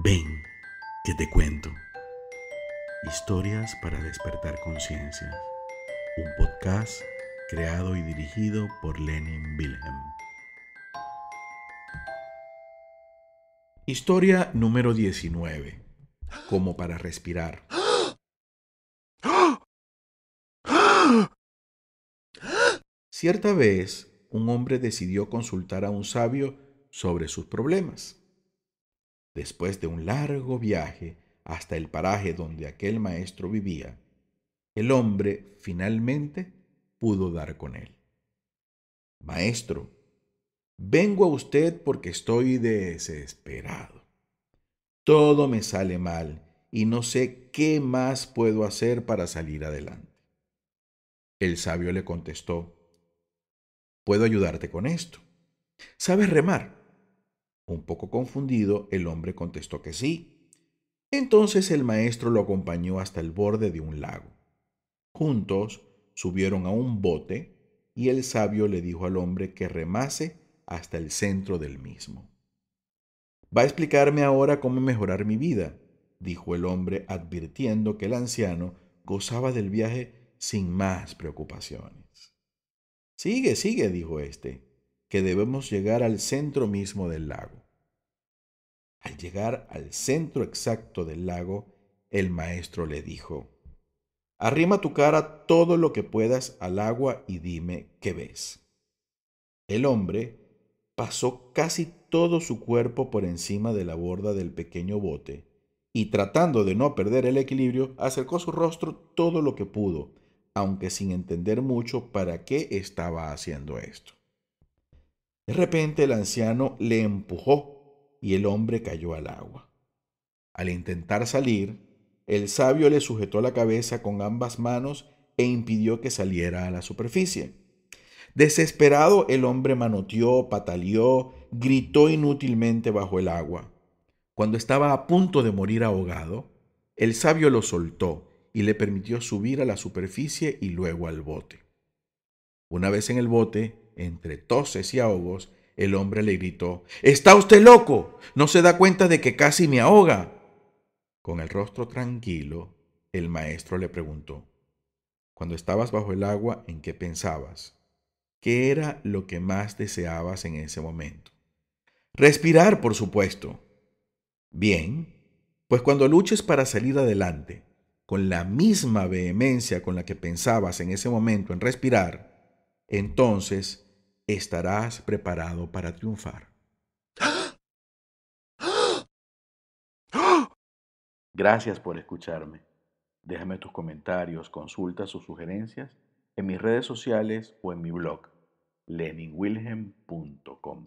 Ven, que te cuento. Historias para despertar conciencia. Un podcast creado y dirigido por Lenin Wilhelm. Historia número 19. Como para respirar. Cierta vez, un hombre decidió consultar a un sabio sobre sus problemas. Después de un largo viaje hasta el paraje donde aquel maestro vivía, el hombre finalmente pudo dar con él. Maestro, vengo a usted porque estoy desesperado. Todo me sale mal y no sé qué más puedo hacer para salir adelante. El sabio le contestó, puedo ayudarte con esto. ¿Sabes remar? Un poco confundido, el hombre contestó que sí. Entonces el maestro lo acompañó hasta el borde de un lago. Juntos subieron a un bote y el sabio le dijo al hombre que remase hasta el centro del mismo. Va a explicarme ahora cómo mejorar mi vida, dijo el hombre advirtiendo que el anciano gozaba del viaje sin más preocupaciones. Sigue, sigue, dijo éste que debemos llegar al centro mismo del lago. Al llegar al centro exacto del lago, el maestro le dijo, Arrima tu cara todo lo que puedas al agua y dime qué ves. El hombre pasó casi todo su cuerpo por encima de la borda del pequeño bote y tratando de no perder el equilibrio, acercó su rostro todo lo que pudo, aunque sin entender mucho para qué estaba haciendo esto. De repente el anciano le empujó y el hombre cayó al agua. Al intentar salir, el sabio le sujetó la cabeza con ambas manos e impidió que saliera a la superficie. Desesperado, el hombre manoteó, pataleó, gritó inútilmente bajo el agua. Cuando estaba a punto de morir ahogado, el sabio lo soltó y le permitió subir a la superficie y luego al bote. Una vez en el bote, entre toses y ahogos, el hombre le gritó, ¿Está usted loco? ¿No se da cuenta de que casi me ahoga? Con el rostro tranquilo, el maestro le preguntó, Cuando estabas bajo el agua, ¿en qué pensabas? ¿Qué era lo que más deseabas en ese momento? Respirar, por supuesto. Bien, pues cuando luches para salir adelante, con la misma vehemencia con la que pensabas en ese momento en respirar, entonces estarás preparado para triunfar. Gracias por escucharme. Déjame tus comentarios, consultas o sugerencias en mis redes sociales o en mi blog leninwilhelm.com.